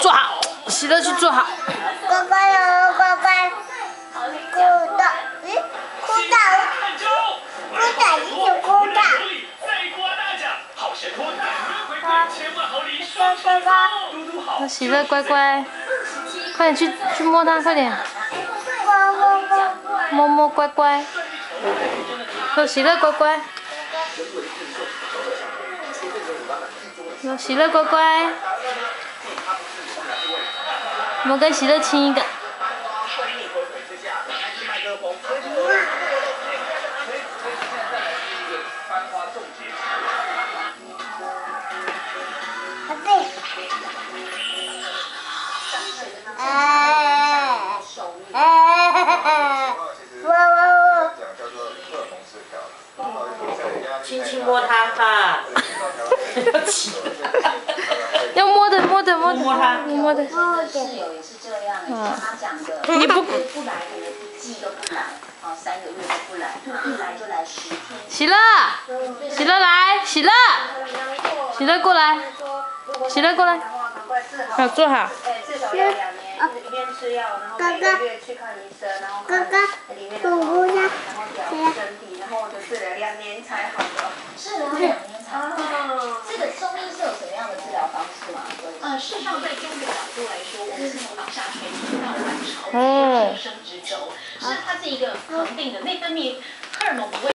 坐好，喜乐去坐好。乖乖哦，乖乖。咕哒，咦，咕哒，咕哒，一直咕哒。乖乖乖。那喜乐乖乖，快点去去摸它，快点乖乖乖。摸摸乖乖。说喜乐乖乖。有喜乐乖乖。我们跟喜乐亲一个。啊轻轻摸它哈。要摸的摸的摸的摸它摸的。室友也是这样，像他讲的，你不不来季都不来，哦，三个月都不来，一来就来十天。喜乐，喜乐来，喜乐，喜乐过来，喜乐过来，好坐好。哎，至少要两年，一边吃药，然后每个月去看医生，然后看里面的状况，然后调身体，然后的治疗两年才好的。是的两年才好。这个中医是有什么样的治疗方式吗？呃，事实上，在中医的角度来说，我们是从脑下垂体到卵巢，哦是生殖轴，是它是一个恒定的内分泌荷尔蒙不会。